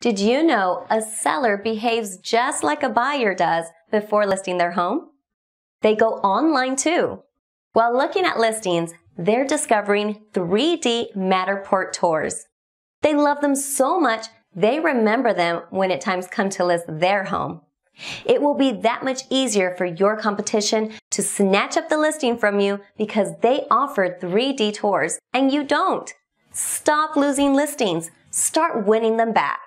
Did you know a seller behaves just like a buyer does before listing their home? They go online too. While looking at listings, they're discovering 3D Matterport tours. They love them so much, they remember them when it times come to list their home. It will be that much easier for your competition to snatch up the listing from you because they offer 3D tours and you don't. Stop losing listings. Start winning them back.